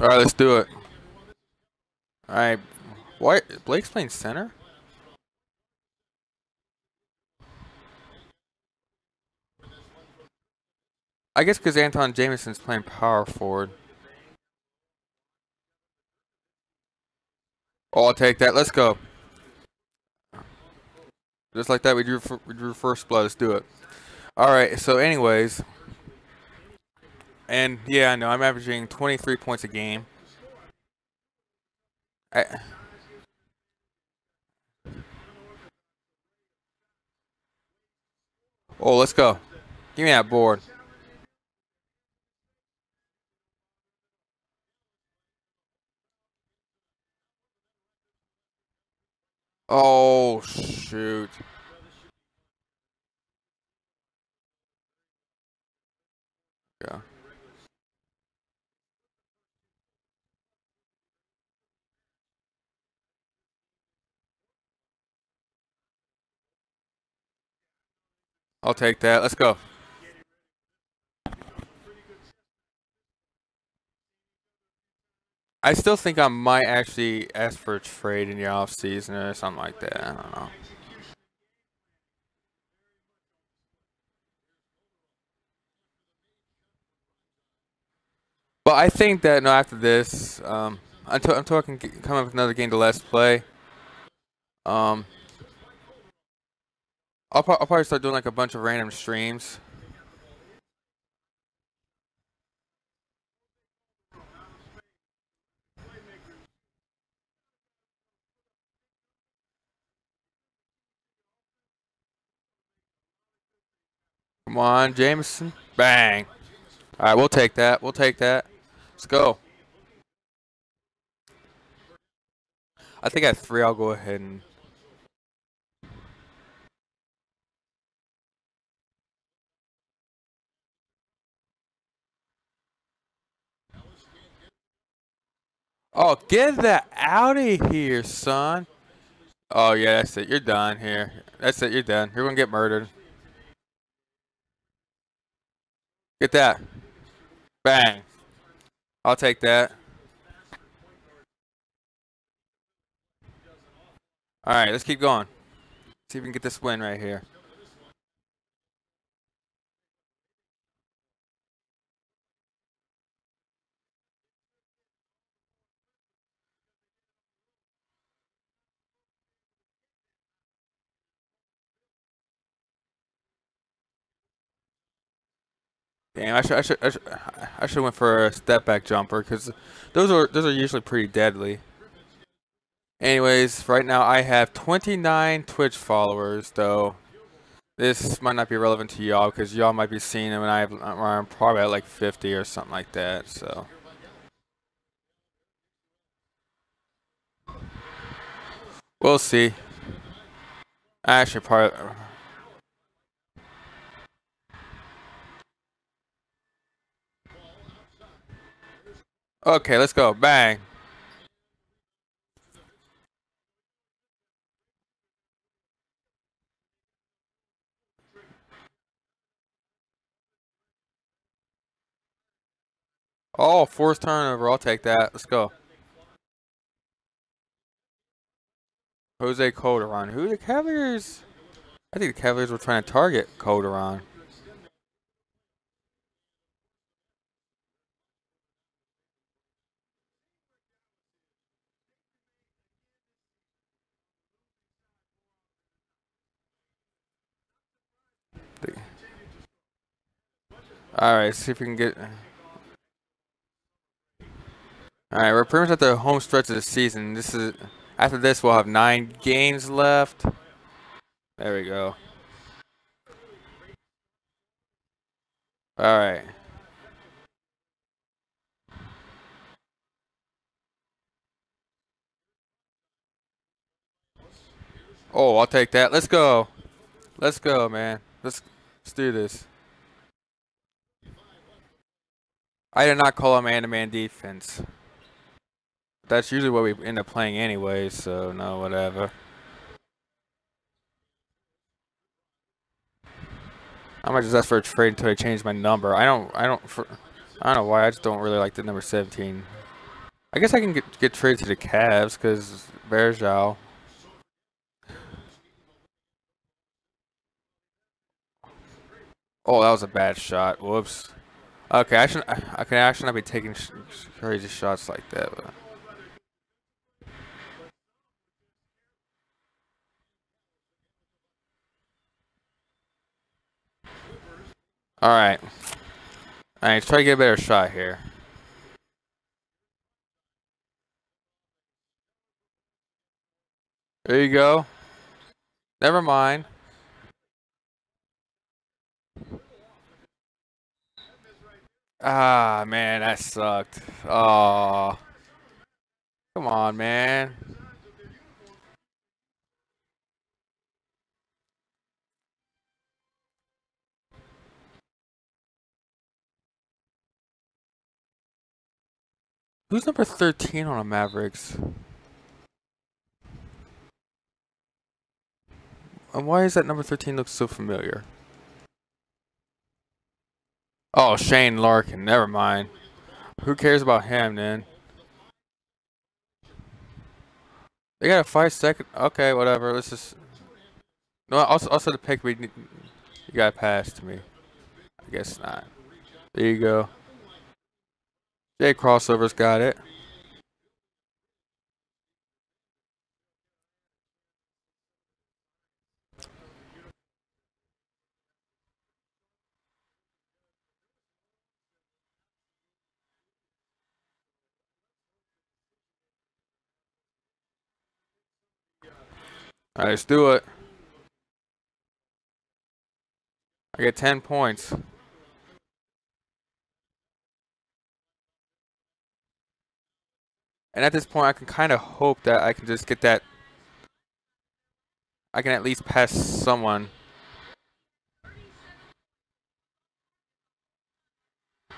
All right, let's do it. All right, what? Blake's playing center. I guess because Antawn Jamison's playing power forward. Oh, I'll take that. Let's go. Just like that, we drew we drew first blood. Let's do it. All right. So, anyways, and yeah, I know I'm averaging 23 points a game. I, oh, let's go. Give me that board. Oh, shoot. Yeah. I'll take that. Let's go. I still think I might actually ask for a trade in the off season or something like that. I don't know. But I think that no, after this, um, I'm, I'm talking coming up with another game to let's play. Um, I'll, I'll probably start doing like a bunch of random streams. Come on, Jamison. Bang. All right, we'll take that. We'll take that. Let's go. I think at three, I'll go ahead and. Oh, get that out of here, son. Oh, yeah, that's it. You're done here. That's it. You're done. You're going to get murdered. Get that. Bang. I'll take that. All right, let's keep going. See if we can get this win right here. Damn, I should I should I should I should went for a step back jumper because those are those are usually pretty deadly. Anyways, right now I have 29 Twitch followers, though. This might not be relevant to y'all because y'all might be seeing them, and I I'm probably at like 50 or something like that. So. We'll see. Actually, probably. Okay, let's go. Bang. Oh, forced turnover. I'll take that. Let's go. Jose Calderon. Who the Cavaliers? I think the Cavaliers were trying to target Calderon. All right, see if we can get. All right, we're pretty much at the home stretch of the season. This is after this, we'll have nine games left. There we go. All right. Oh, I'll take that. Let's go. Let's go, man. Let's let's do this. I did not call a man-to-man defense. That's usually what we end up playing anyway, so no, whatever. I might just ask for a trade until I change my number. I don't, I don't, for, I don't know why. I just don't really like the number 17. I guess I can get get traded to the Cavs because Bergeau. Oh, that was a bad shot. Whoops. Okay, I should. Okay, I actually not be taking sh crazy shots like that. But. All right. All right, try to get a better shot here. There you go. Never mind. Ah, man, that sucked. Oh. Come on, man. Who's number 13 on the Mavericks? And why is that number 13 look so familiar? Oh, Shane Larkin. Never mind. Who cares about him, then? They got a five second. Okay, whatever. Let's just. No, also, also the pick we. You got passed to me. I guess not. There you go. Jay Crossovers got it. All right, let's do it. I get 10 points. And at this point, I can kind of hope that I can just get that. I can at least pass someone.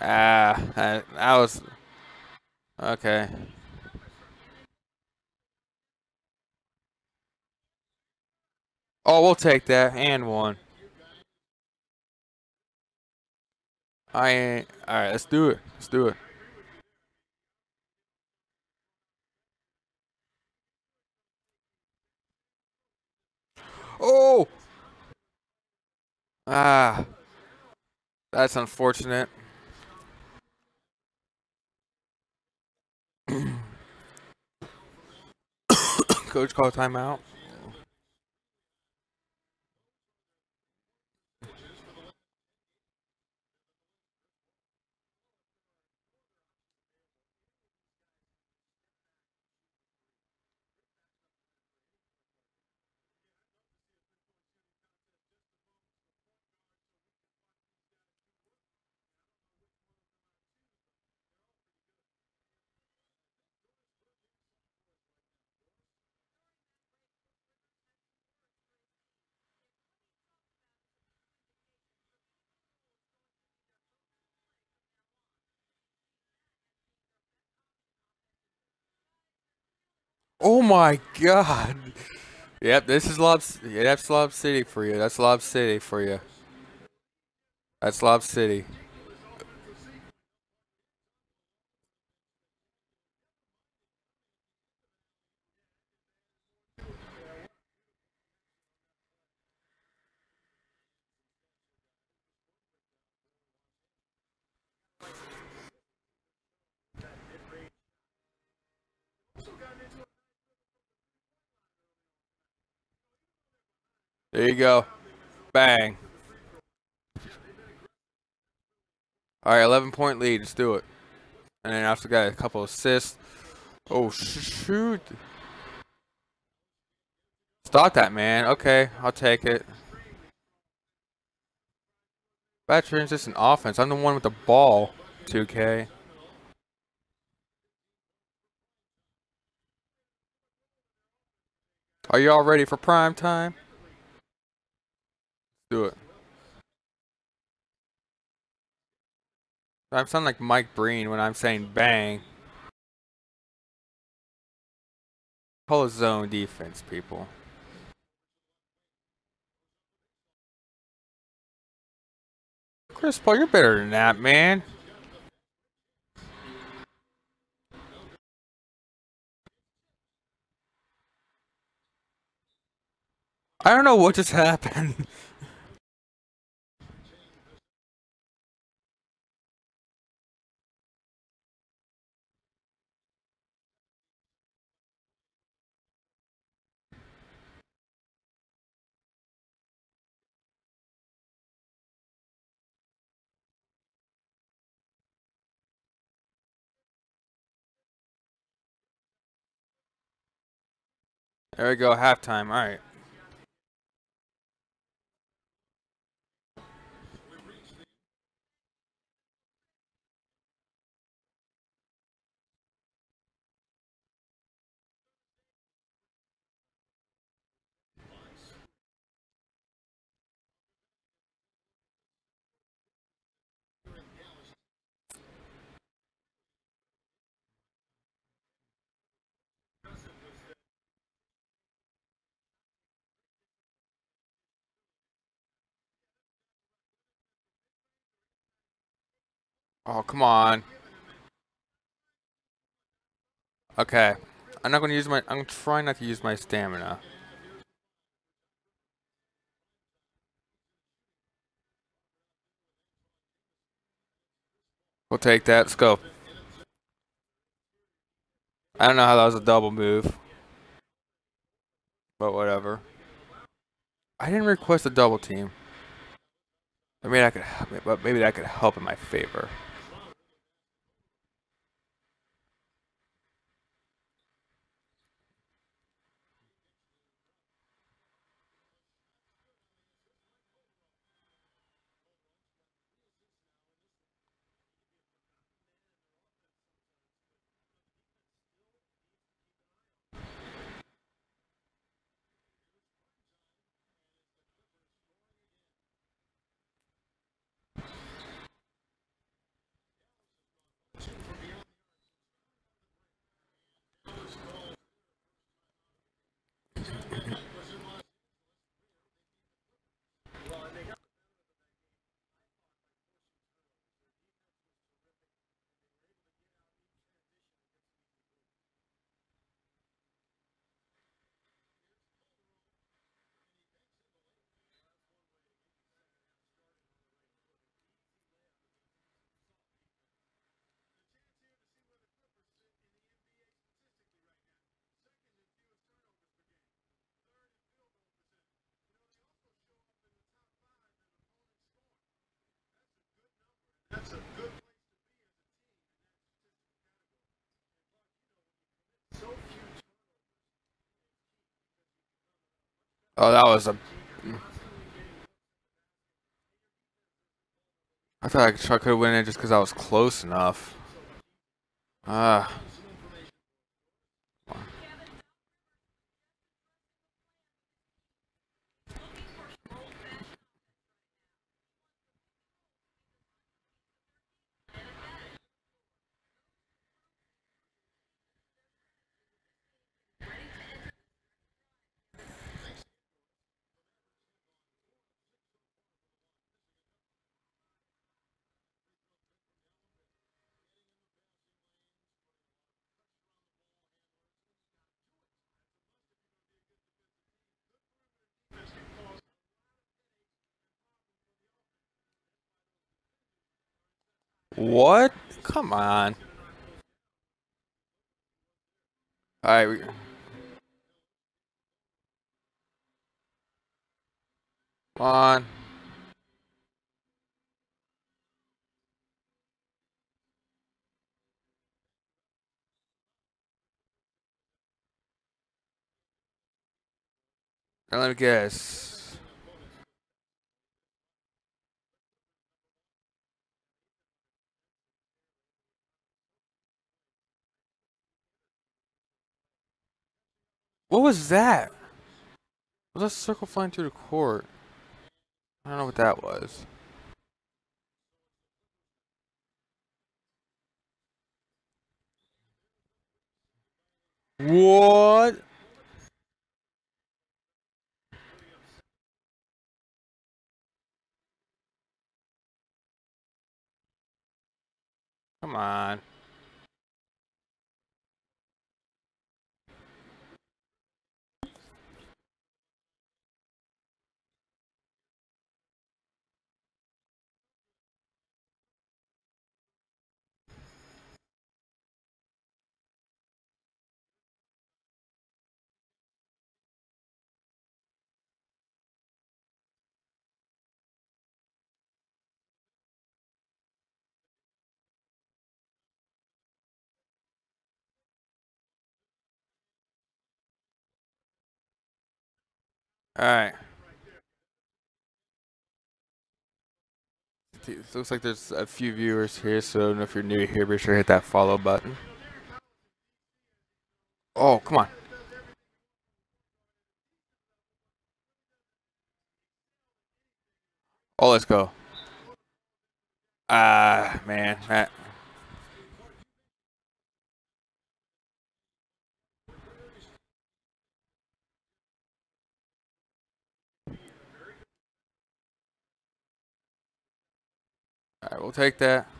Ah, that, that was. Okay. Oh, we'll take that. And one. I ain't. Alright, let's do it. Let's do it. Oh! Ah. That's unfortunate. Coach call timeout. Oh my god. Yep, this is Lob. Yeah, that's Lob City for you. That's Lob City for you. That's Lob City. There you go. Bang. All right, 11 point lead. Let's do it. And then I also got a couple assists. Oh, shoot. Stop that, man. Okay, I'll take it. Bad transition offense. I'm the one with the ball, 2K. Are you all ready for prime time? Do it. I'm sounding like Mike Breen when I'm saying bang. Call a zone defense, people. Chris Paul, you're better than that, man. I don't know what just happened. There we go, halftime. All right. Oh, come on. Okay. I'm not gonna use my I'm trying not to use my stamina. We'll take that. Let's go. I don't know how that was a double move. But whatever. I didn't request a double team. I mean, I could, help, but maybe that could help in my favor. Oh, that was a. I thought I could have win it just because I was close enough. Ah. What? Come on. Alright. We... Come on. Now let me guess. What was that? Was a circle flying through the court? I don't know what that was. What? Come on. Alright. It looks like there's a few viewers here, so if you're new here, be sure to hit that follow button. Oh, come on. Oh, let's go. Ah, man. Matt. Right, we'll take that.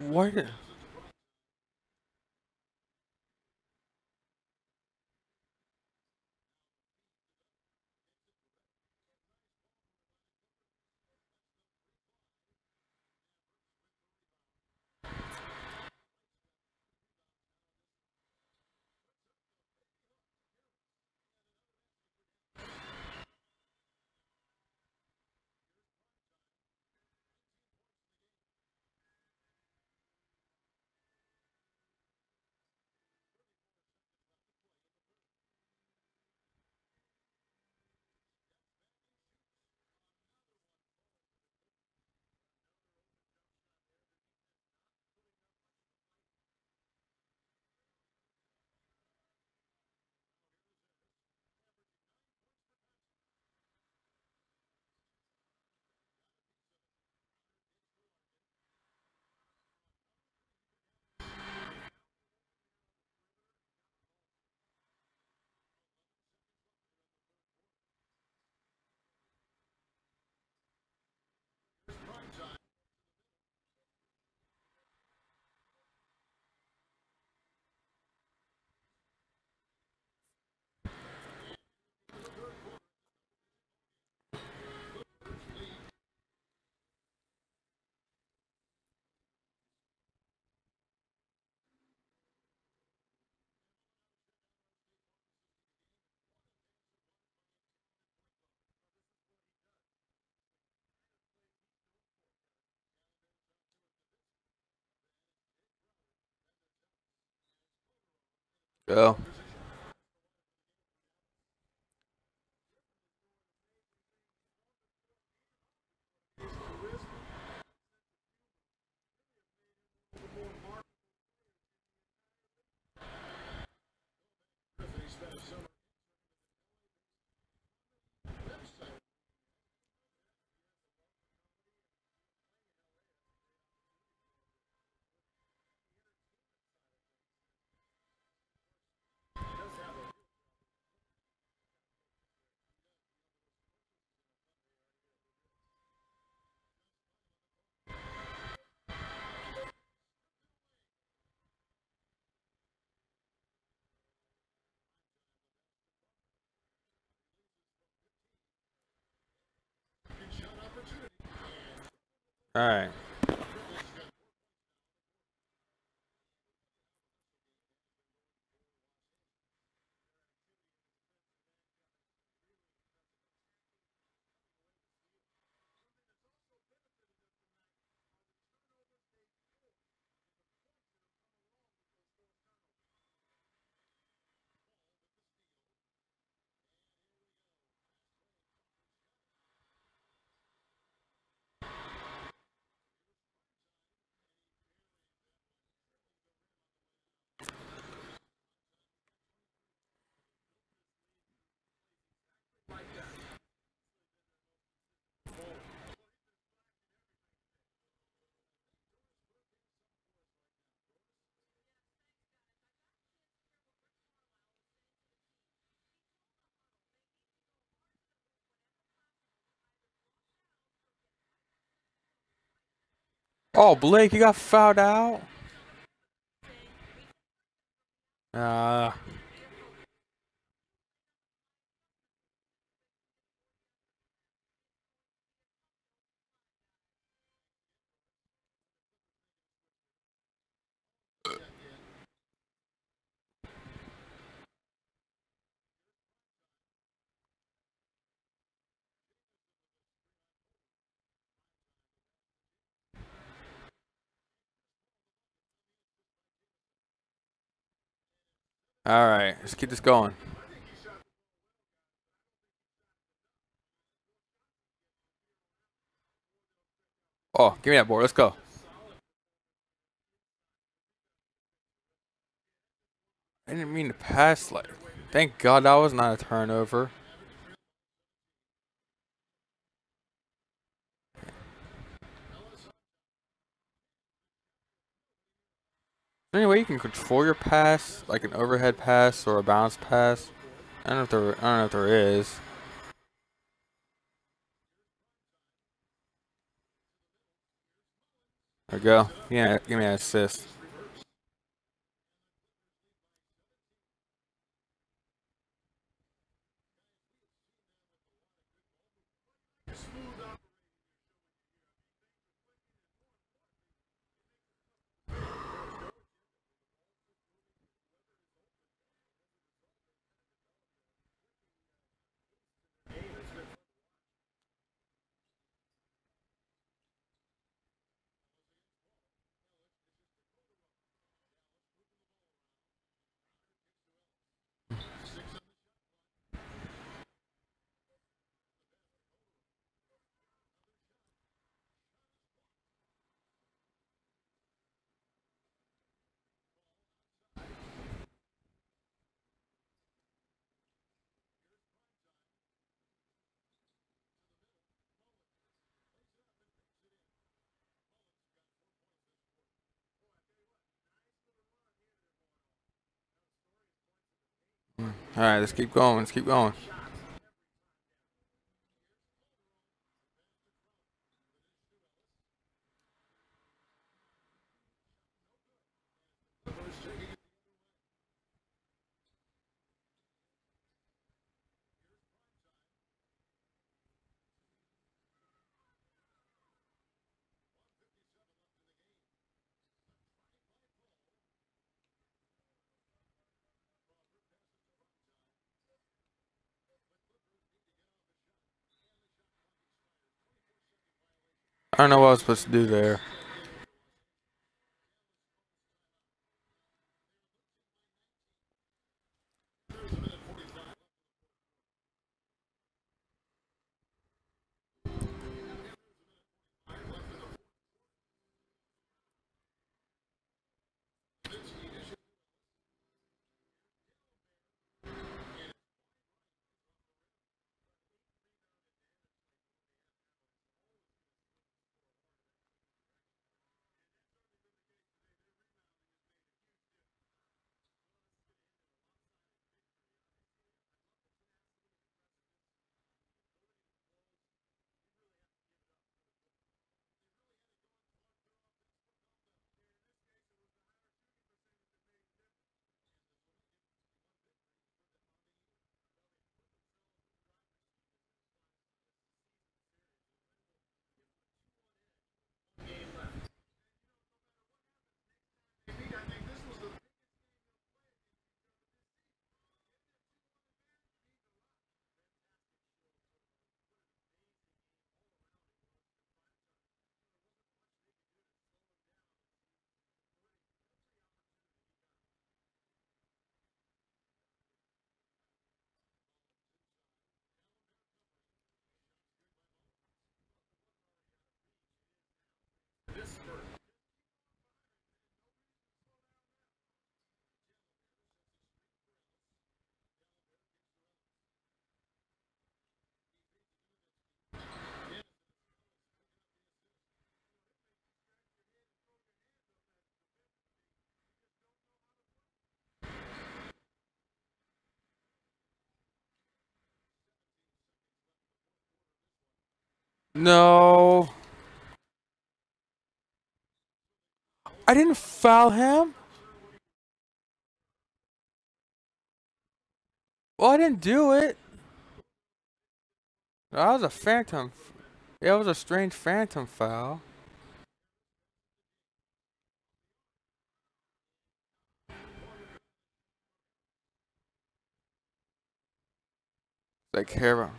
What? Go. All right. Oh, Blake, you got fouled out. Uh, All right, let's keep this going. Oh, give me that board. Let's go. I didn't mean to pass like. Thank God that was not a turnover. Any way you can control your pass, like an overhead pass or a bounce pass? I don't know if there. I don't know if there is. There we go. Yeah, give me an assist. All right, let's keep going. Let's keep going. I don't know what I was supposed to do there. No. I didn't foul him. Well, I didn't do it. That was a phantom. It was a strange phantom foul. Like Hero.